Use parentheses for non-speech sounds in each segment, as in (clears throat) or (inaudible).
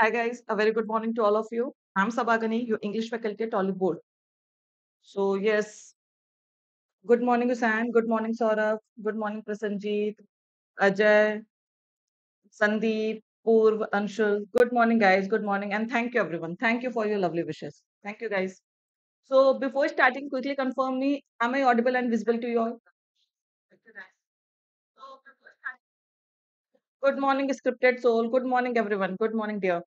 Hi guys, a very good morning to all of you. I'm Sabagani, your English faculty at Tollywood. So yes, good morning Usan, good morning Saurabh, good morning Prasanjeet, Ajay, Sandeep, Purv, Anshul. Good morning guys, good morning and thank you everyone. Thank you for your lovely wishes. Thank you guys. So before starting, quickly confirm me, am I audible and visible to you all? Good morning scripted soul good morning everyone good morning dear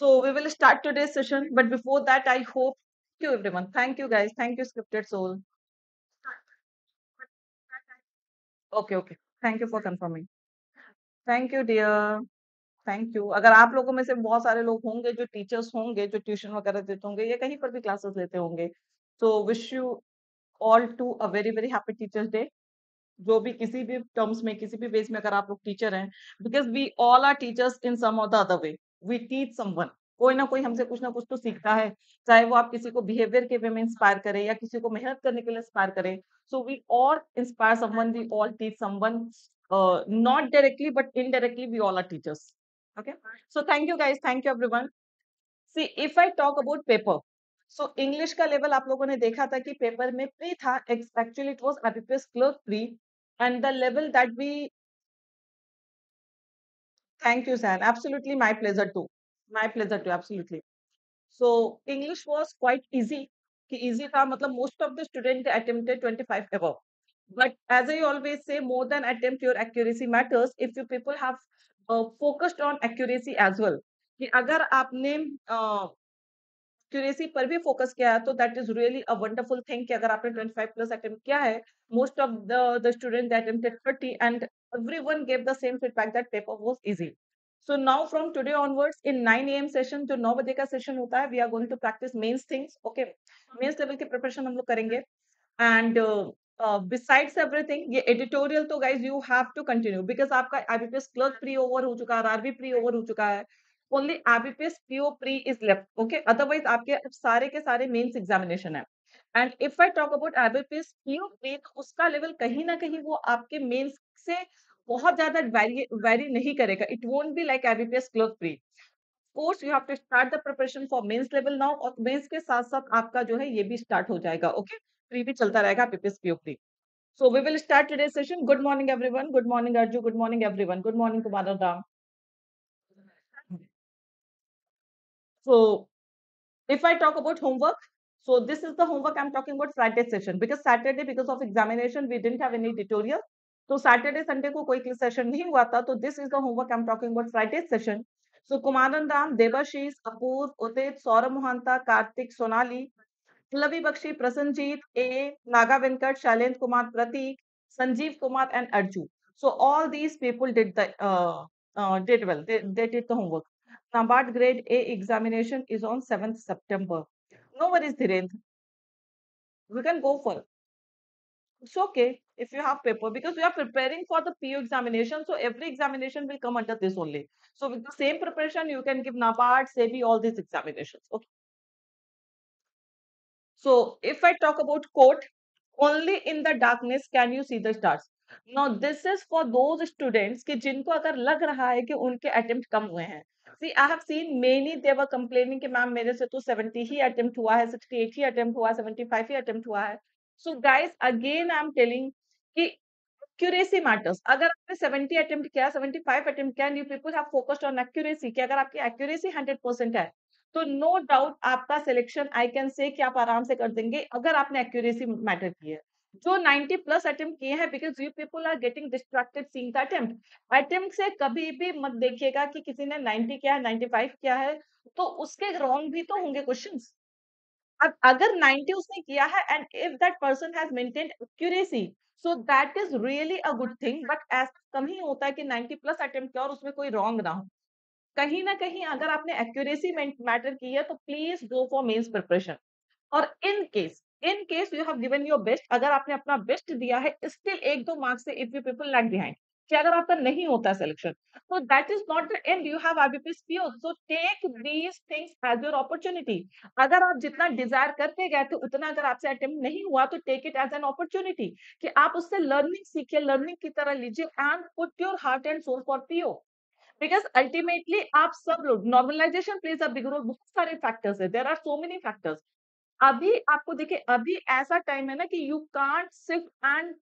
so we will start today session but before that I hope you everyone thank you guys thank you scripted soul okay okay thank you for confirming thank you dear thank you अगर आप लोगों में से बहुत सारे लोग होंगे, जो टीचर्स होंगे, जो ट्यूशन वगैरह देते होंगे, या कहीं पर भी क्लासेस लेते होंगे so wish you all to a very very happy teachers day जो भी किसी भी टर्म्स में, किसी भी बेस में अगर आप लोग टीचर हैं because we all are teachers in some or the other way we teach someone कोई ना कोई हमसे कुछ ना कुछ तो सीखता है, चाहे वो आप किसी को बिहेवियर के वे में इंस्पायर करें या किसी को मेहनत करने के लिए इंस्पायर करें। So we all inspire someone we all teach someone not directly but indirectly we all are teachers okay? So thank you guys, thank you everyone. See, if i talk about paper, so english का level आप लोगों ने देखा था कि paper में pre था actually it was IBPS clerk pre and the level that we thank you San absolutely my pleasure too my pleasure too absolutely so English was quite easy कि easy था मतलब most of the student attempted 25 above but as I always say more than attempt your accuracy matters if you people have uh, focused on accuracy as well कि अगर आपने uh, क्यूरेसी पर भी focus किया है तो that is really a wonderful thing कि अगर आपने 25 प्लस अटेम्प्ट किया है most of the the student that attempted 30 and everyone give the same feedback that paper was easy so now from today onwards in 9 AM session जो 9 बजे का session होता है we are going to practise mains things okay mains level की preparation हम लोग करेंगे. And besides everything ये एडिटोरियल तो guys you have to continue because आपका आईबीपीएस क्लर्क प्री ओवर हो चुका है आरबी प्री ओवर हो चुका है. Only IBPS PO pre is left. Okay. Otherwise, आपके सारे के सारे मेंस एग्जामिनेशन है and if I talk about PO pre तो उसका लेवल कहीं ना कहीं वो आपके मेंस से बहुत ज़्यादा वेरी नहीं करेगा it won't be like IBPS clerk pre course you have to start the preparation for mains level now और मेंस के साथ साथ आपका जो है ये भी स्टार्ट हो जाएगा ओके प्री भी चलता रहेगा IBPS PO pre so we will start today's session good morning everyone good morning arju good morning everyone good morning kumar So if I talk about homework, so this is the homework I'm talking about Friday session because Saturday because of examination we didn't have any tutorial. तो Saturday Sunday को कोई session नहीं हुआ था तो this is the homework I am talking about Friday session so Kumaran Ram Debashish Apurva Udit Saurabh Mohanta Kartik Sonali Pallavi Bakshi Prasenjit A Naga Venkat Shailendra Kumar Pratik Sanjeev Kumar and Arju so all these people did the uh, uh, did well they, they did the homework NABARD grade A examination is on 7th September. No worries, Dhirendra. We can go for it. It's okay if you have paper because we are preparing for the PU examination. So every examination will come under this only. So with the same preparation, you can give NABARD, SEBI, all these examinations. Okay. So if I talk about quote, only in the darkness can you see the stars. Now this is for those students कि जिनको अगर लग रहा है कि उनके attempt कम हुए हैं See, I have seen many they were complaining कि मैम मेरे से तो 70 ही अटेम्प्ट हुआ है 68 ही अटेम्प्ट हुआ 75 ही अटेम्प्ट हुआ है। So guys again I am telling कि एक्यूरेसी मैटर्स अगर आपने 70 अटेम्प्ट किया 75 अटेम्प्ट किया you people have focused on accuracy कि अगर आपकी एक्यूरेसी 100% है तो नो डाउट आपका सिलेक्शन आई कैन से कि आप आराम से कर देंगे अगर आपने एक्यूरेसी मैटर की है। जो 90 प्लस अटेम्प्ट किए हैं because you people are getting distracted seeing the attempt attempt से कभी भी मत देखिएगा कि किसी ने 90 किया है 95 किया है तो उसके रॉन्ग भी तो होंगे क्वेश्चंस अब अगर 90 उसने किया है and if that person has maintained accuracy so that is really a good thing but ऐसा कम ही होता है कि 90 प्लस अटेम्प्ट किया और उसमें कोई रॉन्ग ना हो. कहीं ना कहीं अगर आपने एक्यूरेसी मैटर की है तो please go for mains preparation और in case in case you have given your best अगर आपने अपना बेस्ट दिया है स्टिल एक दो मार्क्स से if you people lag behind कि अगर आपका नहीं होता सिलेक्शन तो that is not the end you have IBPS PO so take these things as your opportunity अगर आप जितना डिज़ायर करते गए थे उतना अगर आपसे अटेम्प्ट नहीं हुआ तो take it as an opportunity कि आप उससे लर्निंग सीखिए लर्निंग की तरह लीजिए and put your heart and soul for PO because ultimately आप सब लोग normalization plays a big role बहुत सारे फैक्टर्स हैं, there are so many factors. अभी आपको देखिए, अभी ऐसा टाइम है ना कि यू कांट सिर्फ़ end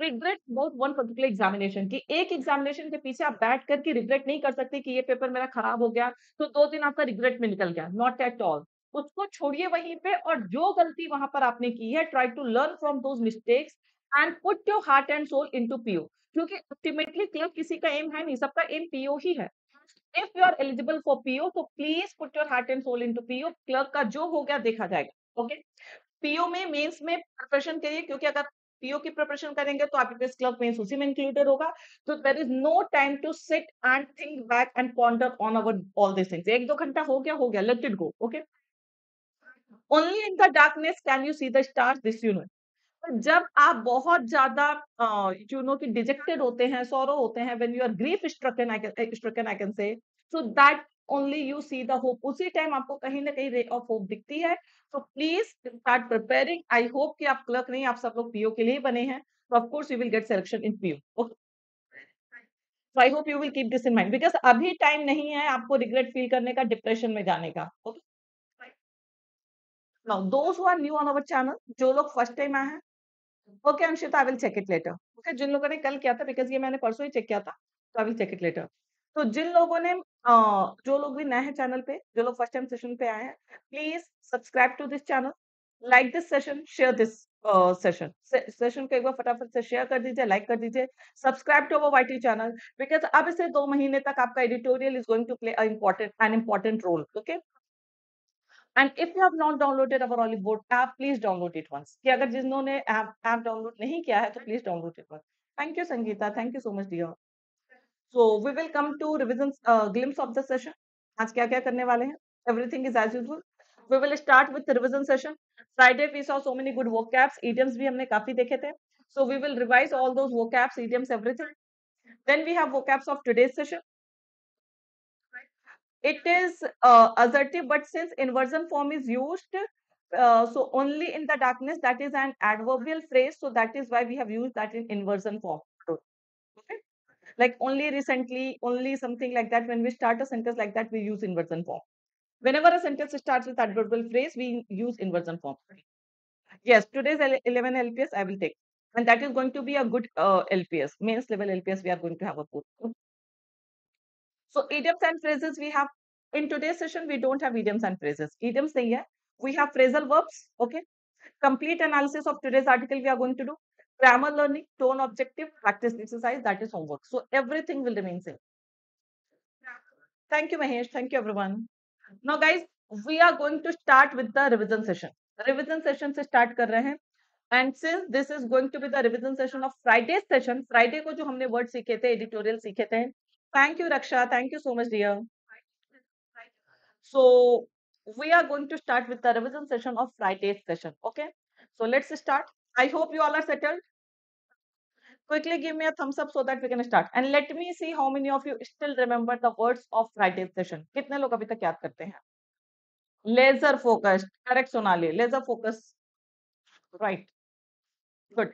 regret about one particular examination की एक एग्जामिनेशन के पीछे आप बैठ करके रिग्रेट नहीं कर सकते कि ये पेपर मेरा खराब हो गया तो दो दिन आपका रिग्रेट में निकल गया नॉट एट ऑल उसको छोड़िए वहीं पे और जो गलती वहाँ पर आपने की है try to learn from those mistakes and put your heart and soul into PO क्योंकि अल्टीमेटली क्लियर किसी का एम है नहीं, सबका एम पीओ ही है। If you are eligible for PO तो please put your heart and soul into PO clerk का जो हो गया देखा जाएगा। ओके? पीओ में मेंस में प्रिपरेशन करिए क्योंकि अगर पीओ की प्रिपरेशन करेंगे तो आपके पास क्लर्क मेंस उसी में इंक्लूडेड होगा। तो there is no time to sit and think back and ponder on our all this things एक दो घंटा हो गया हो गया let it go okay? Only in the darkness can you see the stars this you know जब आप बहुत ज़्यादा यू नो कि डिजेक्टेड होते हैं, सॉरो होते हैं, when you are grief stricken I can say, so that only you see the hope उसी टाइम आपको कहीं ना कहीं रे ऑफ़ होप दिखती है। तो please start preparing. I hope कि आप क्लर्क नहीं, आप सब लोग पीओ के लिए बने हैं। तो of course you will get selection in PO. Okay. So I hope you will keep this in mind because अभी टाइम नहीं है आपको रिग्रेट फील करने का, डिप्रेशन में जाने का। Okay. Now those who are new on our channel जो लोग फ़र्स्ट टाइम आए हैं okay Anshita I will check it later okay जिन लोगों ने कल किया था बिकॉज़ ये मैंने परसों ही चेक किया था, तो I will check it later. तो जिन लोगों ने जो लोग भी नए हैं चैनल पे, जो लोग फ़र्स्ट टाइम सेशन पे आए हैं, please subscribe to this channel, like this session, share this session. Session को एक बार फटाफट से शेयर कर दीजिए, लाइक कर दीजिए, subscribe to our YT channel because अब से दो महीने तक आपका editorial is going to play important an important role, okay? And if you have not downloaded our Hollywood app please download it once कि अगर जिन्होंने ऐप डाउनलोड नहीं किया है तो please download it once thank you Sangeeta thank you so much dear so we will come to revision glimpse of the session आज क्या क्या करने वाले हैं? Everything is as usual we will start with revision session Friday we saw so many good vocabs idioms भी हमने काफ़ी देखे थे. So we will revise all those vocabs idioms everything then we have vocabs of today's session it is uh, assertive but since inversion form is used uh, so only in the darkness that is an adverbial phrase. So that is why we have used that in inversion form. Like only recently only something like that when we start a sentence like that we use inversion form whenever a sentence starts with adverbial phrase we use inversion form yes today's 11 lps i will take and that is going to be a good uh, lps mains level lps we are going to have a book so idioms and phrases we have in today's session we don't have idioms and phrases. Idioms. We have phrasal verbs. Okay. Complete analysis of today's article we are going to do. Grammar learning, tone objective, practice exercise that is homework. So everything will remain same. Thank you Mahesh. Thank you everyone. Now guys we are going to start with the revision session. Revision session से start कर रहे हैं. And since this is going to be the revision session of Friday's session, Friday को जो हमने word सीखे थे, editorial सीखे थे, Thank you, Raksha. Thank you so much, dear. So we are going to start with the revision session of Friday's session. Okay. So let's start. I hope you all are settled. Quickly give me a thumbs up so that we can start. And let me see how many of you still remember the words of Friday's session. कितने लोग अभी तक याद करते हैं? Laser focused. Correct, Sonali. Laser focus. Right. Good.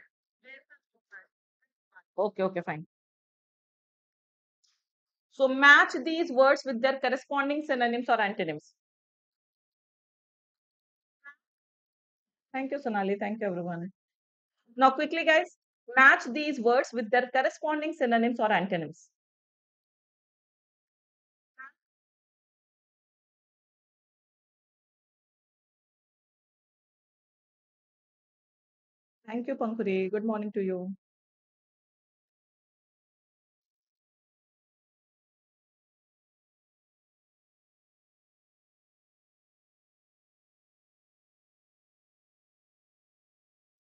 Okay, okay, fine. So match these words with their corresponding synonyms or antonyms. Thank you, Sonali. Thank you, everyone. Now, quickly, guys, match these words with their corresponding synonyms or antonyms. Thank you, Pankuri. Good morning to you.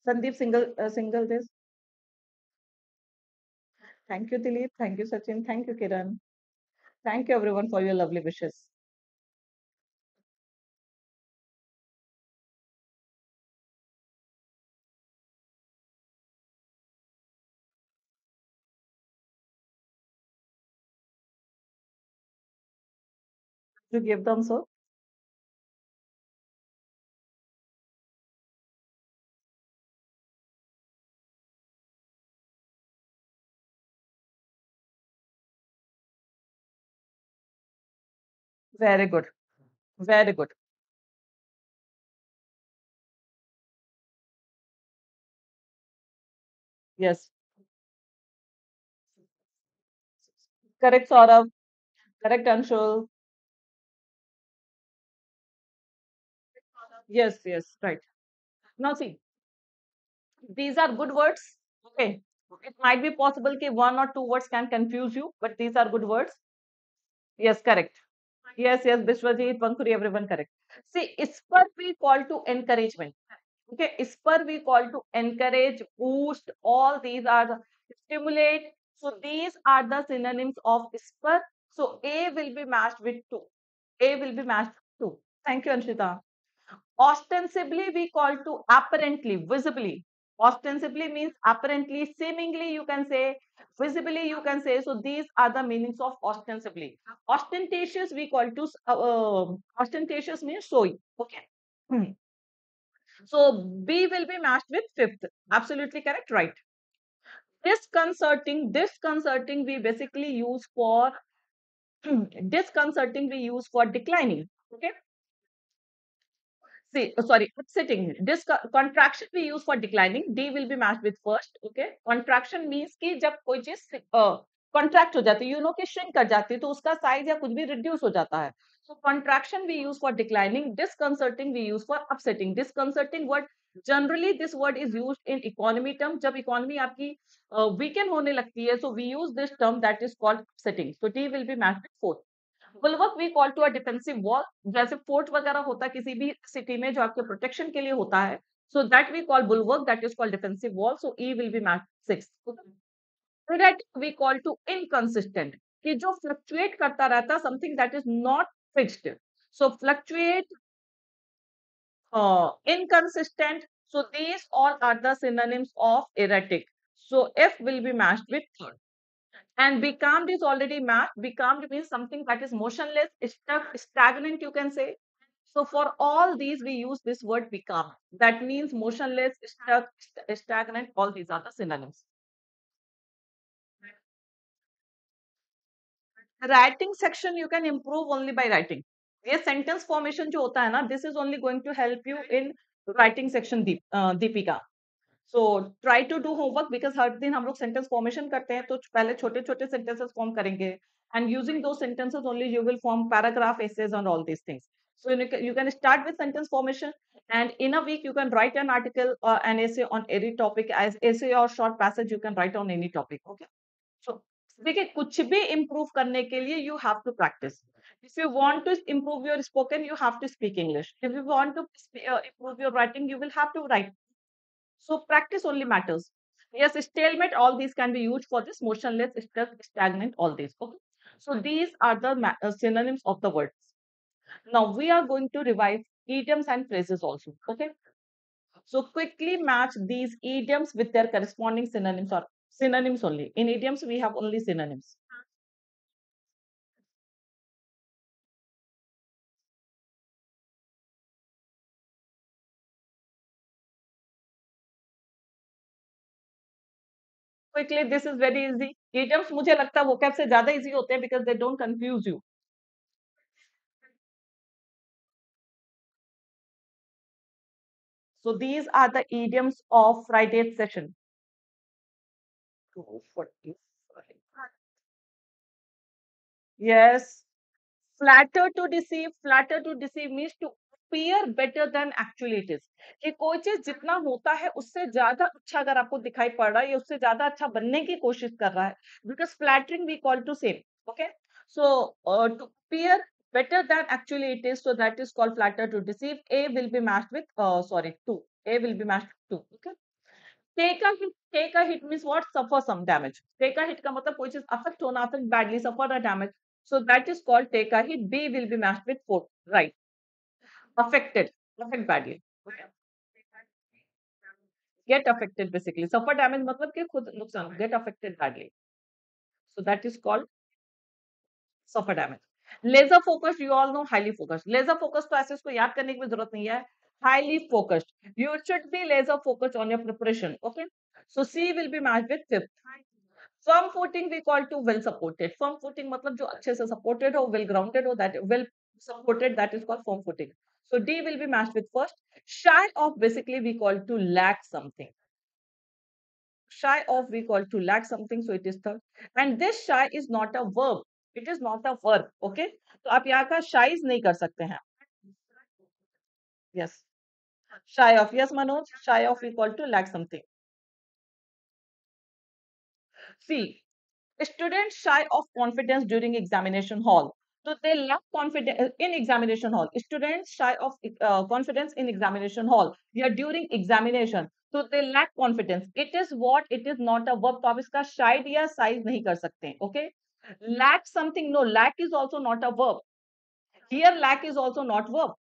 Sandeep single uh, single this. Thank you, Dilip. Thank you, Sachin. Thank you, Kiran. Thank you, everyone, for your lovely wishes. You give them so. Very good. Very good. Yes. Correct, Saurabh. Correct, Anshul. Yes, yes, right. Now see, these are good words. Okay. It might be possible that one or two words can confuse you, but these are good words. Yes, correct. Yes, yes, Bishwajit, Pankuri, everyone correct. See, ISPER we call to encouragement. Okay, ISPER we call to encourage, boost, all these are the stimulate. So these are the synonyms of ISPER. So A will be matched with 2. A will be matched with 2. Thank you, Anshita. Ostensibly we call to apparently, visibly. Ostensibly means apparently, seemingly you can say, visibly you can say. So these are the meanings of ostensibly. Ostentatious we call to, uh, uh, ostentatious means showing. Okay. Hmm. So B will be matched with fifth. Absolutely correct, right? Disconcerting, disconcerting we basically use for, (clears throat) disconcerting we use for declining. Okay. See, uh, sorry, upsetting. This contraction we use for declining. D will be matched with first. Okay. Contraction means कि जब कोई चीज़ contract हो जाती है you know कि shrink कर जाती है तो उसका साइज़ या कुछ भी रिड्यूस हो जाता है so contraction we use for declining disconcerting we use for upsetting disconcerting word generally this word is use in economy term जब इकोनॉमी आपकी वीकेंड होने लगती है so we use this term that is called upsetting so D will be match with fourth bulwark we call to a defensive wall जैसे fort वगैरह होता किसी भी सिटी में जो आपके प्रोटेक्शन के लिए होता है so that we call bulwark that is called defensive wall so E will be match six that we call to inconsistent कि जो फ्लक्चुएट करता रहता something that is not fixed so fluctuate inconsistent so these all are the synonyms of erratic so F will be matched with third and becalmed is already matched becalmed means something that is motionless stuck stagnant you can say so for all these we use this word become that means motionless stuck st- stagnant all these are the synonyms writing section you can improve only by writing ये sentence formation जो होता है ना this is only going to help you in writing section deep uh, Deepika So try to do homework because हर दिन हम लोग sentence formation करते हैं तो पहले छोटे छोटे sentences form करेंगे and using those sentences only you will form paragraph essays and all these things so you can, start with sentence formation and in a week you can write an article or an essay on any topic as essay or short passage you can write on any topic okay so देखिए कुछ भी improve करने के लिए you have to practice if you want to improve your spoken you have to speak english if you want to uh, improve your writing you will have to write so practice only matters. Yes stalemate all these can be used for this motionless stuck stagnant all these okay? So these are the uh, synonyms of the words. Now we are going to revise idioms and phrases also okay? So quickly match these idioms with their corresponding synonyms or synonyms only. In idioms we have only synonyms quickly this is very easy idioms मुझे लगता है vocab से ज़्यादा easy होते हैं because they don't confuse you so these are the idioms of friday's session 245 yes flatter to deceive flatter to deceive means to appear better than actually it is कि कोई चीज़ जितना होता है उससे ज़्यादा अच्छा अगर आपको दिखाई पड़ रहा है या उससे ज़्यादा अच्छा बनने की कोशिश कर रहा है flattering we call to same okay so uh, to appear better than actually it is so that is called flatter to deceive a will be matched with uh, sorry 2 a will be matched with 2 okay take a hit take a hit means what suffer some damage take a hit का मतलब कोई चीज़ affect होना affect badly suffer a damage so that is called take a hit b will be matched with 4 right affected affect badly okay get affected basically suffer damage मतलब कि खुद नुकसान get affected badly so that is called suffer damage laser focused you all know highly focused laser focused तो ऐसे उसको याद करने की ज़रूरत नहीं है highly focused you should be laser focused on your preparation okay so c will be matched with fifth firm footing we call to well supported firm footing मतलब जो अच्छे से supported हो well grounded हो that well supported that is called firm footing so d will be matched with first shy of basically we call to lack something shy of we call to lack something so it is third and this shy is not a verb it is not a verb okay तो आप यहाँ का shies नहीं कर सकते हैं yes shy of yes manoj shy of equal to lack something see students shy of confidence during examination hall so they lack confidence in examination hall students shy of uh, confidence in examination hall yeah during examination so they lack confidence it is what it is not a verb तो आप इसका शायद या साइज नहीं कर सकते okay lack something no lack is also not a verb here lack is also not verb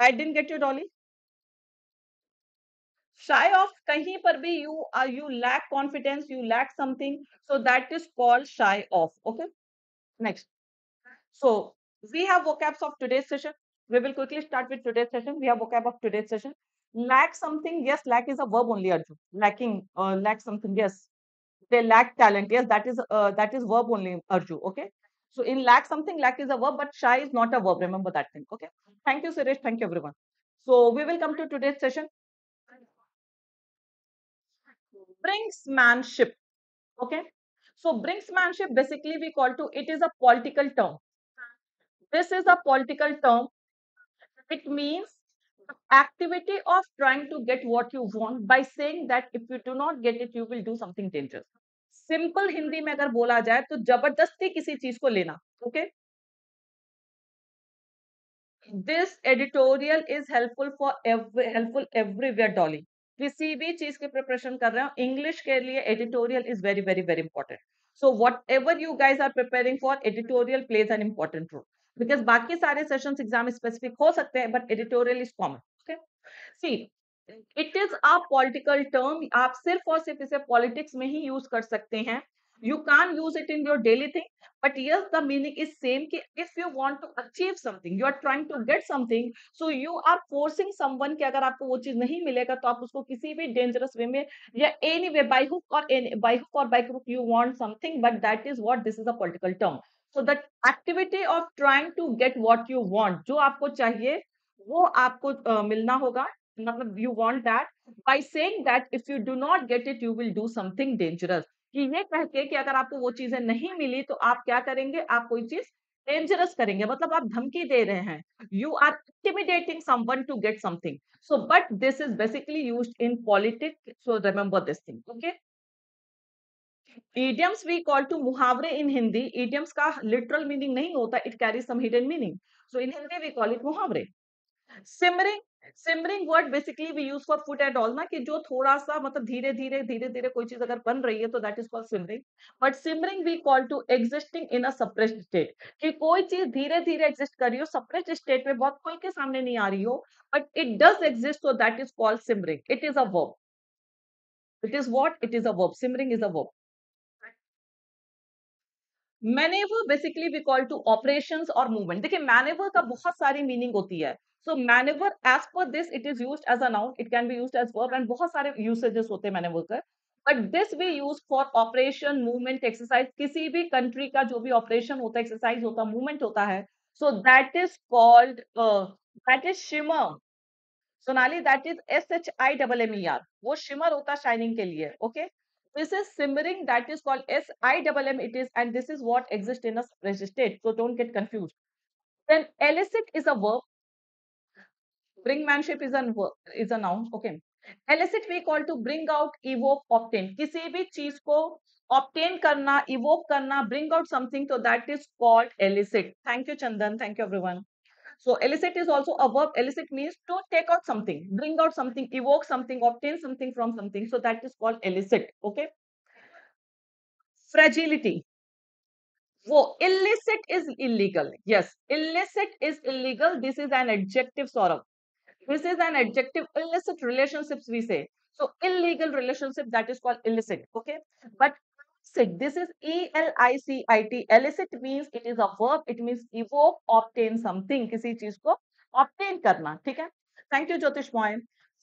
I didn't get you, Dolly. Shy of kahin par you are you lack confidence, you lack something, so that is called shy of. Okay. Next. So we have vocabs of today's session. We will quickly start with today's session. We have vocab of today's session. Lack something. Yes, lack is a verb only. Arjun. Lacking. Uh, lack something. Yes. They lack talent. Yes, that is uh, that is verb only. Arju. Okay. So in lack something, lack is a verb, but shy is not a verb. Remember that thing. Okay. Thank you, Suresh. Thank you, everyone. So we will come to today's session. Brinksmanship. Okay. So brinksmanship basically we call to it is a political term. This is a political term. It means activity of trying to get what you want by saying that if you do not get it, you will do something dangerous. Simple Hindi में अगर बोला जाए तो ज़बरदस्ती किसी चीज़ को लेना, okay? This editorial is helpful for helpful everywhere Dolly किसी भी चीज़ की प्रिपरेशन कर रहे हो इंग्लिश के लिए editorial is very very very important so whatever you guys are preparing for editorial plays an important role because बाकी सारे सेशन एग्ज़ाम स्पेसिफिक हो सकते हैं but editorial is common okay see it is a political term आप सिर्फ़ और सिर्फ़ इसे पॉलिटिक्स में ही यूज़ कर सकते हैं। You can use it in your daily thing but yes the meaning is same कि if you want to achieve something you are trying to get something so you are forcing someone कि अगर आपको वो चीज़ नहीं मिलेगा तो आप उसको किसी भी डेंजरस वे में या any way by hook or by hook or by crook you want something but that is what this is a political term so that activity of trying to get what you want जो आपको चाहिए वो आपको uh, मिलना होगा। मतलब you want that by saying that if you do not get it you will do something dangerous कि ये कह के कि अगर आपको वो चीज़ें नहीं मिली तो आप क्या करेंगे? आप कोई चीज़ डेंजरस करेंगे। मतलब आप धमकी दे रहे हैं। You are intimidating someone to get something so but this is basically used in politics so remember this thing okay idioms we call to muhavre in hindi. Idioms का literal meaning नहीं होता. It carries some hidden meaning. So, in hindi we call it muhavre simmering simmering word basically we use for food and all ना कि जो थोड़ा सा मतलब धीरे धीरे धीरे धीरे कोई चीज़ अगर बन रही है तो that is called simmering but simmering we call to existing in a suppressed state कि कोई चीज़ धीरे धीरे एग्जिस्ट कर रही हो सप्रेस्ड स्टेट में बहुत खुल के सामने नहीं आ रही हो but it does exist so that is called simmering it is a verb it is what it is a verb simmering is a verb maneuver basically we call to operations और मूवमेंट देखिए maneuver का बहुत सारी meaning होती है। So maneuver as per this it is use as a it can be use as verb and बहुत सारे usages होते हैं मैनेवर का। But this we use for operation movement exercise किसी भी कंट्री का जो भी ऑपरेशन होता है एक्सरसाइज होता है मूवमेंट होता है so that is called that is shimmer Sonali that is S H I double M E R वो शिमर होता है शाइनिंग के लिए okay is simmering, that is called s i double m it is, and this is what exists in a suppressed state so, don't get confused. Then, elicit is a verb brinkmanship is a is a noun okay elicit we call to bring out evoke obtain किसी भी चीज को obtain करना evoke करना bring out something so that is called elicit thank you chandan thank you everyone so elicit is also a verb elicit means to take out something bring out something evoke something obtain something from something so that is called elicit okay fragility वो illicit is illegal yes illicit is illegal this is an adjective sort of This is an adjective illicit relationships we say. So illegal relationship that is called illicit. Okay. But this is E-L-I-C-I-T. Illicit means it is a verb. It means evoke, obtain something. किसी चीज़ को obtain करना ठीक है thank you ज्योतिष मॉय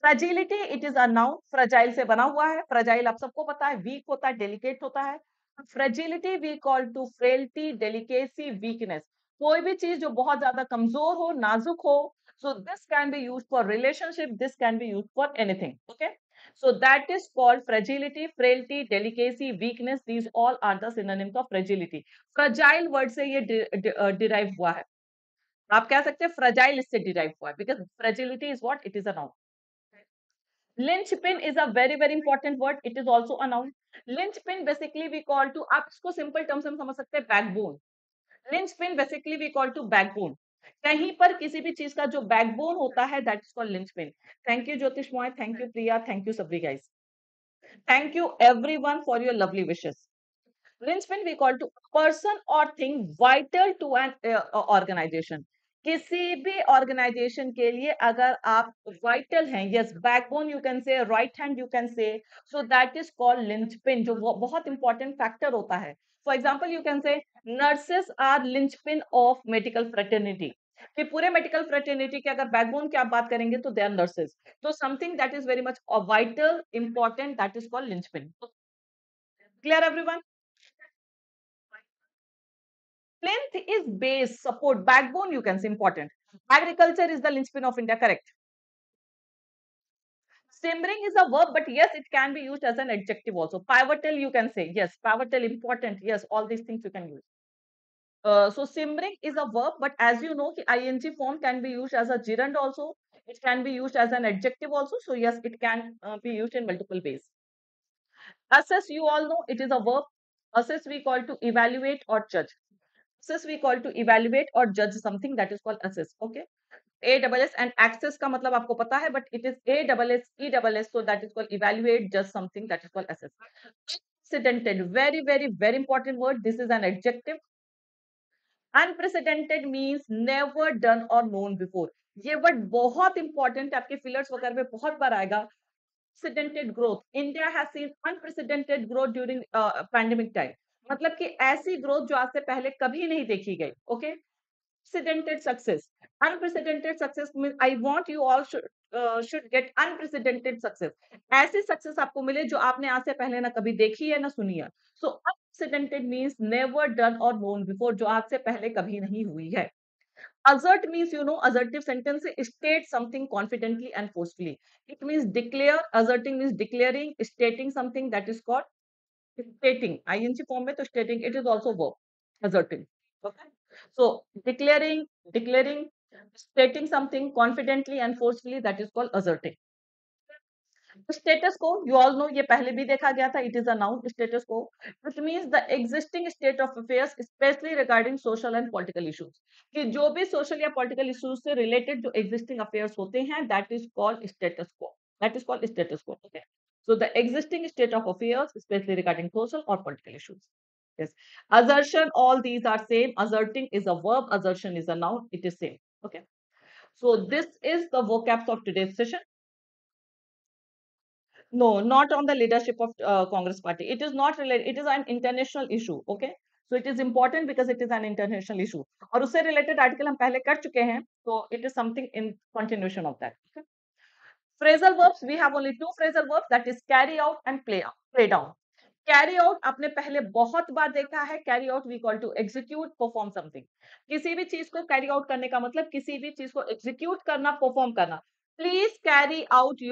fragility it is a noun fragile से बना हुआ है फ्रेजाइल आप सबको पता है वीक होता है डेलिकेट होता है fragility we call to frailty delicacy weakness कोई भी चीज़ जो बहुत ज़्यादा कमज़ोर हो नाजुक हो so this can be used for relationship this can be used for anything okay so that is called fragility frailty delicacy weakness these all are the synonyms of fragility fragile word से ये derive हुआ है आप कह सकते हैं fragile इससे derive हुआ है because fragility is what it is a noun linchpin is a very very important word it is also a noun linchpin basically we call to आप इसको सिंपल टर्म्स में समझ सकते हैं backbone linchpin basically we call to backbone कहीं पर किसी भी चीज़ का जो बैकबोन होता है that is called linchpin thank you Jyotish मॉय thank you Priya thank you Sabri guys thank you everyone for your lovely wishes linchpin we call to person or thing vital to an uh, organization. किसी भी organization के लिए अगर आप vital हैं yes backbone you can say right hand you can say so that is called linchpin जो बहुत important factor होता है. For example you can say Nurses are linchpin of medical fraternity कि पूरे मेडिकल फ्रेटर्निटी के अगर backbone की आप बात करेंगे तो दे आर नर्सेस तो something that is very much vital important that is called linchpin clear everyone Plinth is base, support, backbone, you can say important. Agriculture is the linchpin of India, correct. Simmering is a verb, but yes, it can be used as an adjective also. Pivotal, you can say. Yes, pivotal, important. Yes, all these things you can use. Uh, so simmering is a verb, but as you know, ing form can be used as a gerund also. It can be used as an adjective also. So yes, it can uh, be used in multiple ways. Assess, you all know, it is a verb. Assess we call to evaluate or judge. Assess we call to evaluate or judge something that is called assess. Okay. A double S and access का मतलब आपको पता है but it is A double S E double S so that is called evaluate judge something that is called assess. Unprecedented very very very important word. This is an adjective. unprecedented means never done और known before ये word बहुत important आपके fillers वगैरह में बहुत बार आएगा। Precedented growth India has seen unprecedented growth during pandemic time मतलब कि ऐसी ग्रोथ जो आज से पहले कभी नहीं देखी गई okay precedented success unprecedented success mean I want you all should get unprecedented success ऐसी सक्सेस आपको मिले जो आपने आज से पहले ना कभी देखी है, ना सुनी है। सो unprecedented means never done or known before जो आज से पहले कभी नहीं हुई है assert means you know assertive sentence state something confidently and forcefully it means declare asserting means declaring stating something that is called stating ing form mein to stating it is also verb asserting okay so declaring declaring stating something confidently and forcefully that is called asserting status quo you all know ये पहले भी देखा गया था it is announce status quo which means the existing state of affairs specially regarding social and political issues कि जो भी social या पॉलिटिकल इश्यूज़ से रिलेटेड जो एग्जिस्टिंग अफेयर्स होते हैं that is called status quo that is called status quo ठीक so the existing state of affairs specially regarding social और political issues yes. Assertion, all these are same. Asserting is a verb, assertion is a noun, it is same, okay? So, this is the vocab of today's session. No, not on the leadership of uh, Congress party. It is not related. It is an international issue. Okay. So it is important because it is an international issue. और उससे related article हम पहले कर चुके हैं. So it is something in continuation of that. Okay. phrasal verbs we have only two phrasal verbs that is carry out and play out play down carry out आपने पहले बहुत बार देखा है carry out we call to execute perform something किसी भी चीज़ को carry out करने का मतलब किसी भी चीज़ को एग्जीक्यूट करना परफॉर्म करना please carry out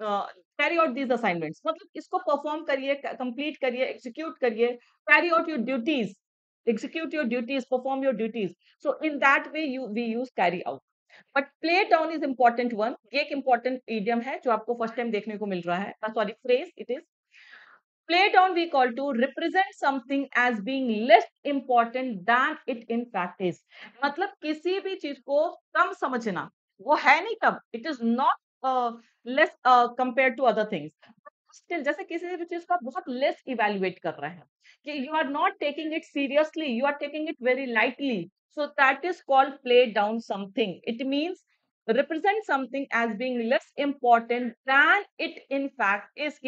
carry out these assignments मतलब इसको परफॉर्म करिए कंप्लीट करिए एग्जीक्यूट करिए carry out your duties execute your duties, perform your duties. So, in that way you, we use carry out. But play down is important one ये एक important idiom है जो आपको फ़र्स्ट टाइम देखने को मिल रहा है। Sorry phrase it is play down we call to represent something as being less important than it in is मतलब किसी भी चीज़ को कम समझना, वो है नहीं कम it is not less compare to other things जैसे किसी भी चीज़ को बहुत लेस इवेल्युएट कर रहे हैं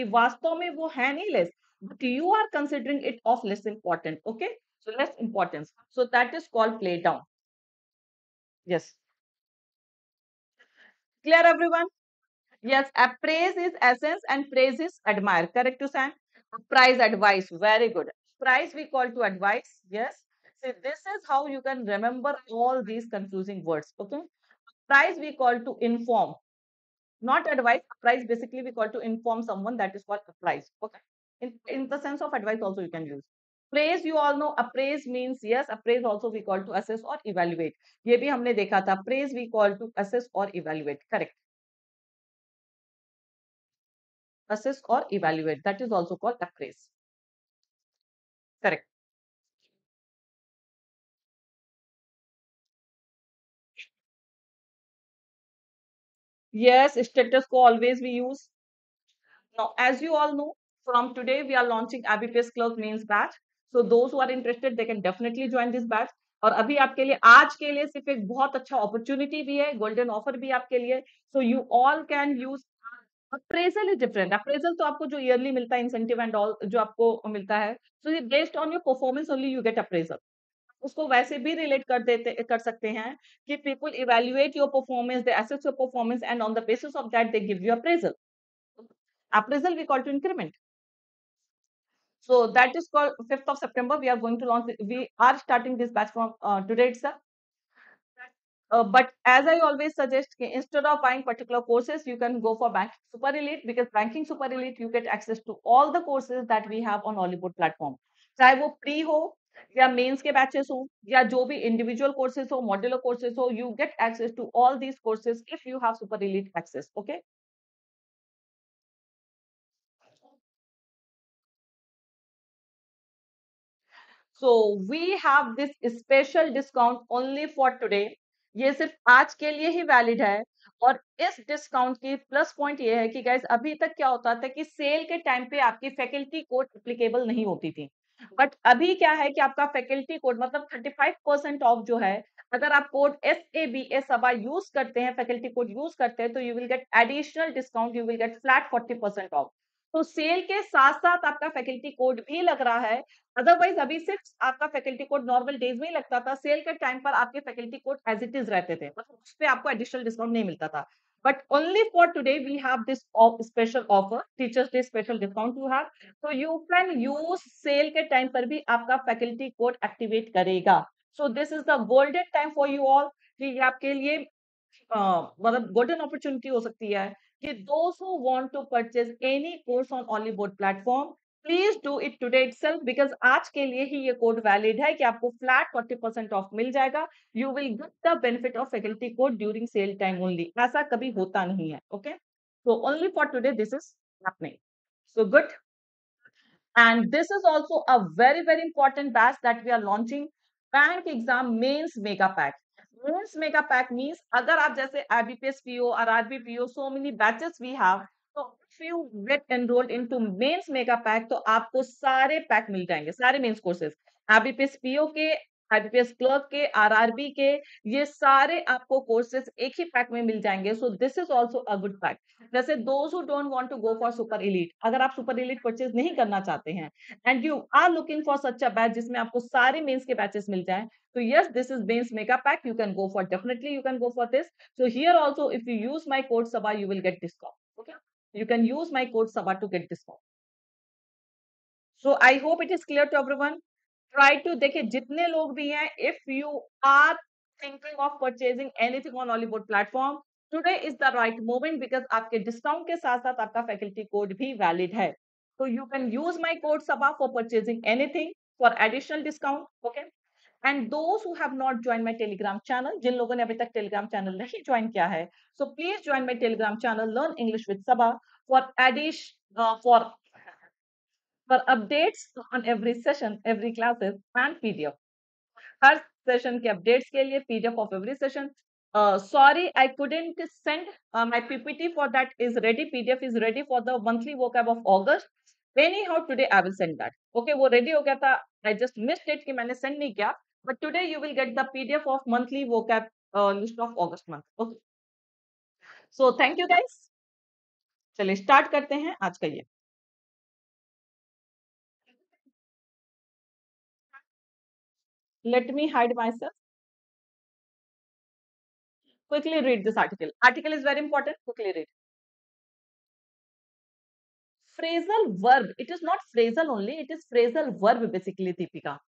वास्तव में वो है नहीं less but you are considering it of less important okay so less importance so that is called play down yes clear everyone Yes, appraise is essence and praise is admire. Correct to Sam? Price advice. Very good. Price we call to advice. Yes. See, this is how you can remember all these confusing words. Okay. Price we call to inform. Not advice. Price basically we call to inform someone that is called price. Okay. In, in the sense of advice also you can use. Praise you all know appraise means yes appraise also we call to assess or evaluate. ये भी हमने देखा था praise we call to assess or evaluate. Correct. Assess or evaluate. That is also called appraise. Correct. Yes, status quo always we use. Now, as you all know, from today we are launching IBPS Clerk Mains batch. So those who are interested, they can definitely join this batch. और अभी आपके लिए आज के लिए सिर्फ़ एक बहुत अच्छा अपॉर्चुनिटी भी है गोल्डन ऑफ़र भी आपके लिए so you all can use appraisal is different appraisal तो आपको जो ईयरली मिलता है इंसेंटिव एंड ऑल जो आपको मिलता है सो ये based on your performance only you get appraisal उसको वैसे भी रिलेट कर देते कर सकते हैं कि people evaluate your performance they assess your performance and on the basis of that they give you appraisal appraisal we call to increment So that is called 5th of September. We are going to launch. We are starting this batch from uh, today itself. Uh, but as I always suggest, instead of buying particular courses, you can go for Banking Super Elite because Banking Super Elite, you get access to all the courses that we have on Hollywood platform. चाहे वो pre हो या mains के batches हो या जो भी individual courses हो मॉड्यूलर कोर्सेज हो you get access to all these courses if you have super elite access okay so we have this special discount only for today ये सिर्फ़ आज के लिए ही वैलिड है और इस डिस्काउंट की प्लस पॉइंट ये है कि गाइज़ अभी तक क्या होता था कि सेल के टाइम पे आपकी फैकल्टी कोड एप्लीकेबल नहीं होती थी। बट अभी क्या है कि आपका फैकल्टी कोड मतलब 35 परसेंट ऑफ़ जो है, अगर आप code S A B S Saba use करते हैं फैकल्टी कोड यूज़ करते हैं तो you will get additional discount you will get flat 40 percent off तो सेल के साथ साथ आपका फैकल्टी कोड भी लग रहा है। अदरवाइज़ अभी सिर्फ़ आपका फैकल्टी कोड नॉर्मल डेज़ में ही लगता था। सेल के टाइम पर आपके faculty code as it is रहते थे। मतलब उस पर आपको एडिशनल डिस्काउंट नहीं मिलता था। But only for today we have this special offer, teachers day special discount you have. So you can use sale के टाइम पर भी आपका फैकल्टी कोड एक्टिवेट करेगा। So this is the golden time for you all आपके लिए मतलब golden opportunity हो सकती है। कि those who want to purchase any course on Ollywood platform please do it today itself because आज के लिए ही ये कोड वैलिड है कि आपको फ्लैट फोर्टी परसेंट ऑफ़ मिल जाएगा। You will get the benefit of faculty code during sale time only ऐसा कभी होता नहीं है okay so only for today this is happening so good and this is also a very very important batch that we are launching bank exam mains mega pack mains mega pack means अगर आप जैसे IBPS PO और RB PO so many batches we have तो if you get enrolled into mains mega pack तो आपको सारे pack मिल जाएँगे, सारे मेंस courses IBPS पीओ के आईबीपीएस क्लर्क के आरआरबी के ये सारे आपको कोर्सेज एक ही पैक में मिल जाएँगे so this is also a good pack जैसे those who don't want to go for super elite अगर आप सुपर इलीट परचेज नहीं करना चाहते हैं and you are looking for such a batch जिसमें आपको सारे मेंस के बैचेस मिल जाएँ तो yes this is mains mega pack you can go for definitely you can go for this so here also if you use my code sabha you will get discount okay You can use my code SABA to get discount. So I hope it is clear to everyone. Try to देखे जितने लोग भी हैं if you are thinking of purchasing anything on Hollywood platform today is the right moment because आपके discount के साथ साथ आपका फैकल्टी कोड भी वैलिड है। तो you can use my code Saba for purchasing anything for additional discount okay and those have not join my Telegram channel जिन लोगों ने अभी तक टेलीग्राम चैनल नहीं ज्वाइन किया है so please join my Telegram channel learn English with Saba for एडिश for for updates on every session every classes and PDF हर session के updates के लिए PDF of every session sorry i couldn't send uh, my ppt for that is ready pdf is ready for the monthly vocab of august anyhow today i will send that okay वो ready हो गया था i just missed it कि मैंने send नहीं किया today you will get the PDF of monthly vocab uh, list of August month. Okay. So thank you guys. चलिए start करते हैं आज का ये let me hide myself Quickly read this article. Article is very important. Quickly read. Phrasal verb. It is not phrasal only. It is phrasal verb basically, Deepika.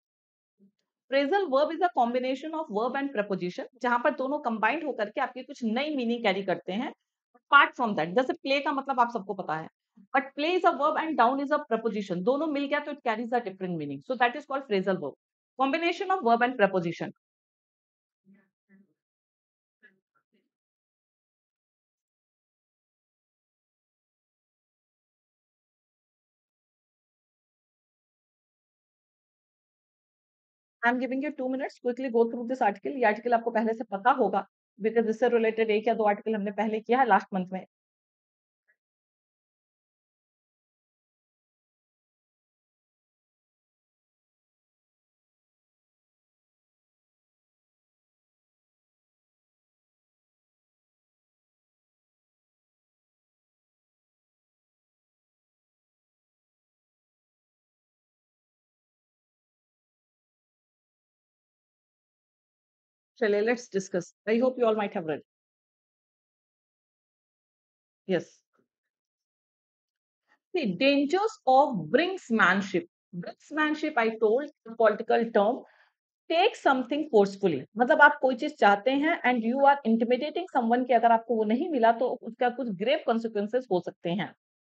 Phrasal verb is a combination of verb and preposition जहाँ पर दोनों combined होकर के आपकी कुछ नई meaning carry करते हैं अपार्ट फ्रॉम दैट जैसे प्ले का मतलब आप सबको पता है but play is a verb and down is a preposition दोनों मिल गया तो it carries a different meaning so that is called phrasal verb combination of verb and preposition I am giving you two minutes quickly go through this article ये article आपको पहले से पता होगा बिकॉज़ इससे रिलेटेड एक या दो आर्टिकल हमने पहले किया है लास्ट मंथ में। चलिए let's discuss I hope you all might have read yes. See dangers of brinksmanship. Brinksmanship, i told the political term. Take something forcefully मतलब आप कोई चीज़ चाहते हैं and you are intimidating someone कि अगर आपको वो नहीं मिला तो उसका कुछ ग्रेव कॉन्सिक्वेंसेस हो सकते हैं।